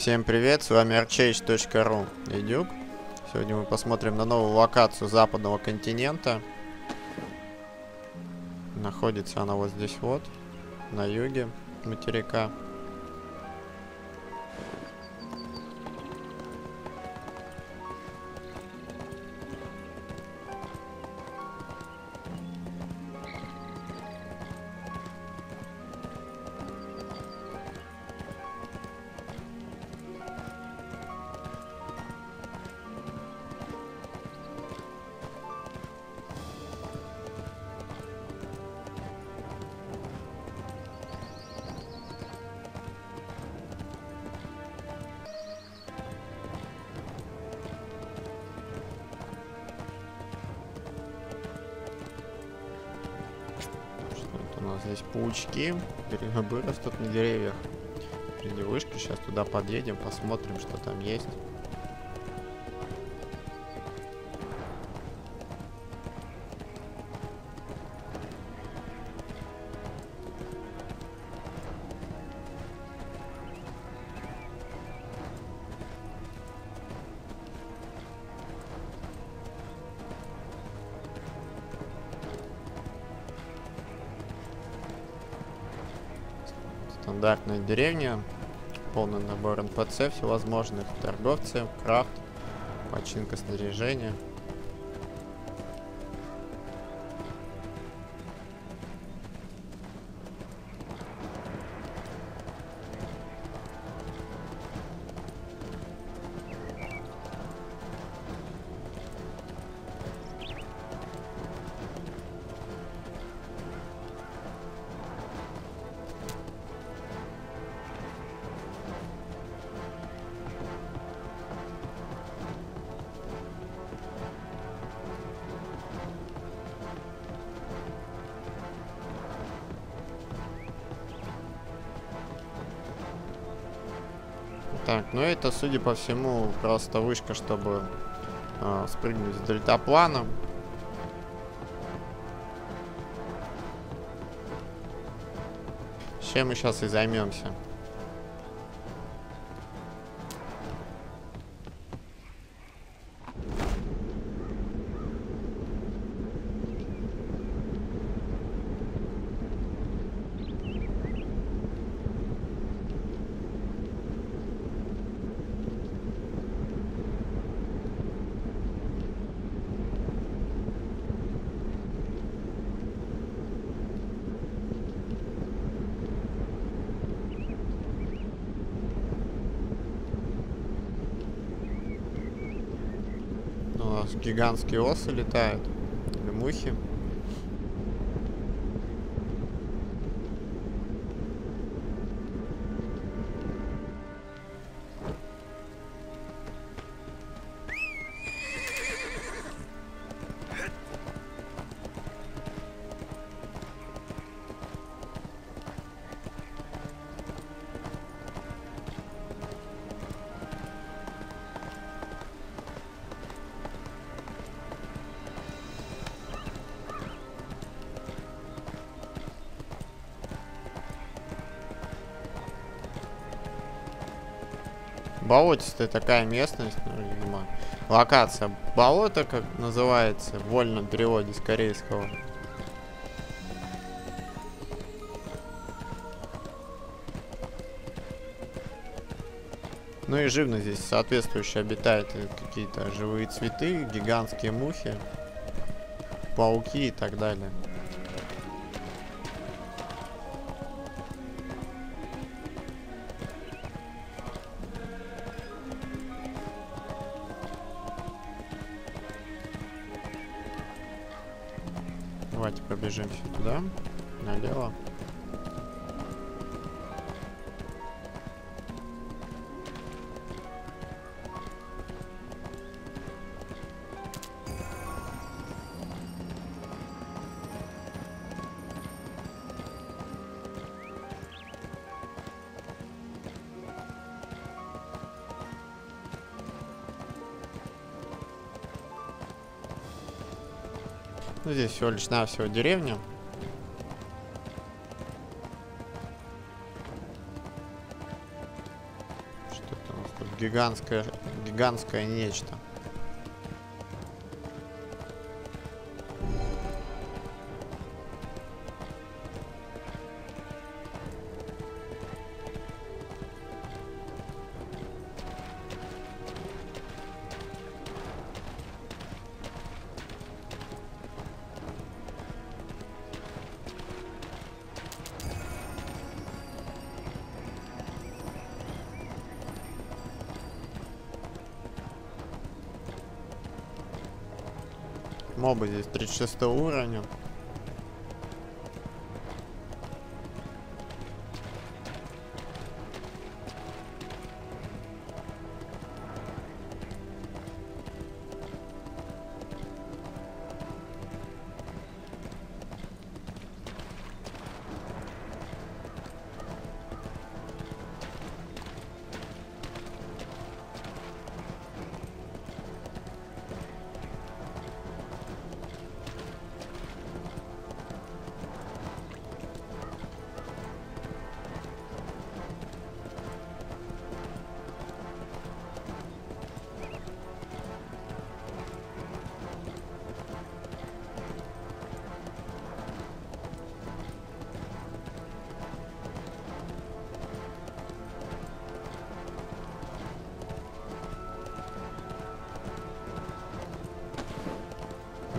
Всем привет, с вами archage.ru Идюк. Сегодня мы посмотрим на новую локацию западного континента. Находится она вот здесь вот, на юге материка. Здесь паучки грибы растут на деревьях. Впереди вышка, сейчас туда подъедем, посмотрим, что там есть. Стандартная деревня. Полный набор НПЦ всевозможных. Торговцы, крафт, починка снаряжения. Так, ну это, судя по всему, просто вышка, чтобы э, спрыгнуть с дельтаплана. Чем мы сейчас и займемся. Гигантские осы летают. Или мухи. Болотистая такая местность, ну, видимо, локация. Болото, как называется, в вольном переводе с корейского. Ну и живность здесь соответствующе обитает какие-то живые цветы, гигантские мухи, пауки и так далее. Давайте пробежимся туда, налево. Ну, здесь всего лишь навсего деревня. Что-то гигантское, гигантское нечто. Мобы здесь 36 уровня.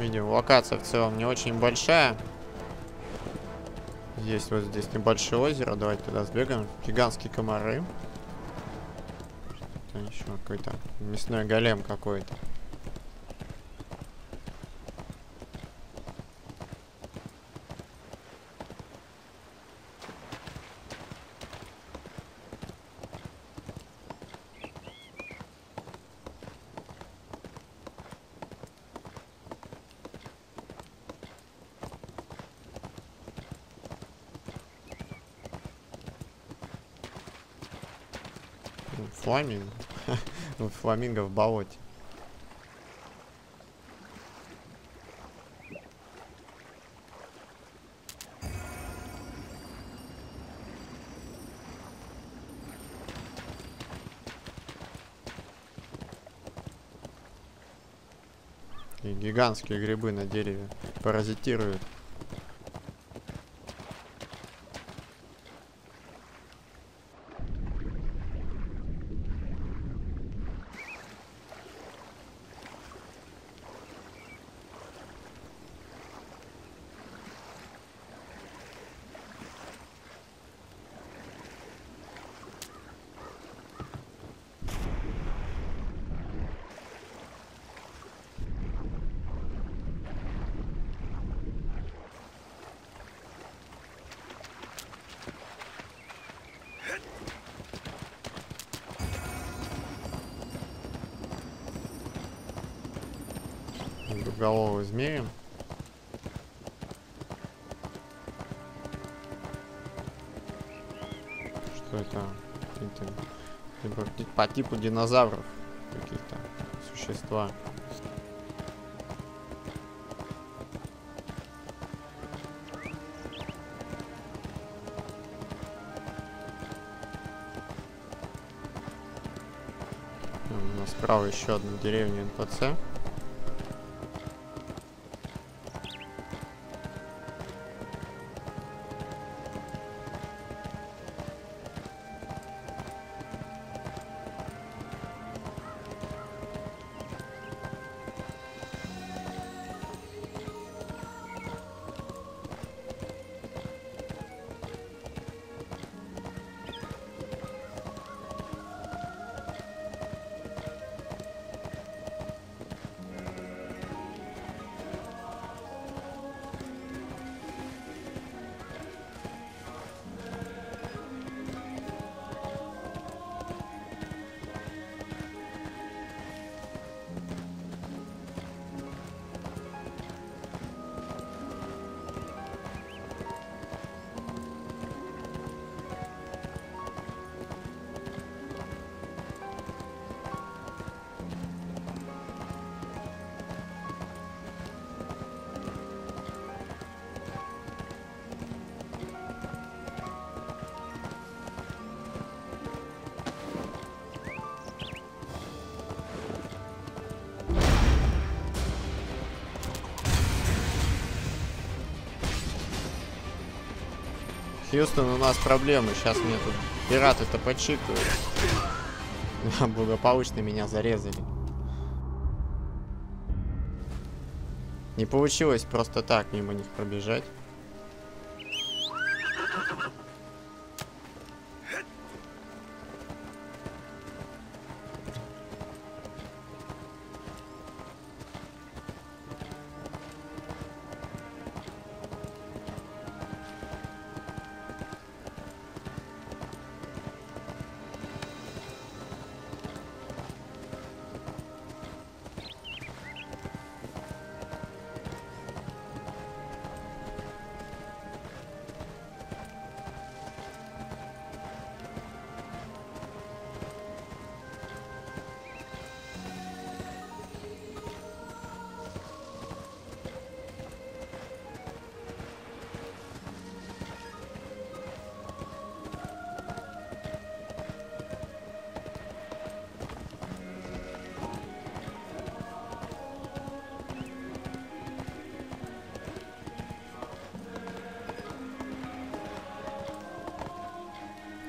Видим, локация в целом не очень большая. Есть вот здесь небольшое озеро. Давайте туда сбегаем. Гигантские комары. Что еще какой-то мясной голем какой-то. Фламинго. Фламинго в болоте. И гигантские грибы на дереве паразитируют. Двуголовый змеем. Что это? Какие-то по типу динозавров каких-то существа. У нас справа еще одна деревня НПЦ. Хьюстон, у нас проблемы. Сейчас мне тут пираты-то подчикают. Благополучно меня зарезали. Не получилось просто так мимо них пробежать.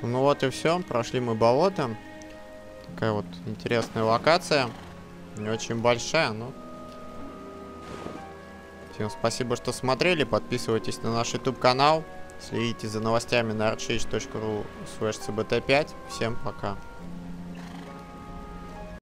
Ну вот и все, прошли мы болото. Такая вот интересная локация. Не очень большая, но... Всем спасибо, что смотрели. Подписывайтесь на наш YouTube канал. Следите за новостями на archage.ru cbt5. Всем пока.